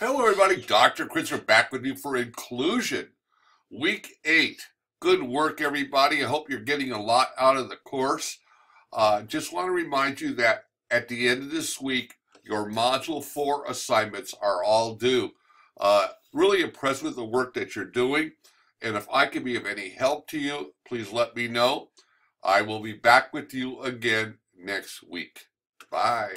Hello, everybody. Dr. Kritzer back with you for inclusion. Week eight. Good work, everybody. I hope you're getting a lot out of the course. Uh, just want to remind you that at the end of this week, your Module 4 assignments are all due. Uh, really impressed with the work that you're doing. And if I can be of any help to you, please let me know. I will be back with you again next week. Bye.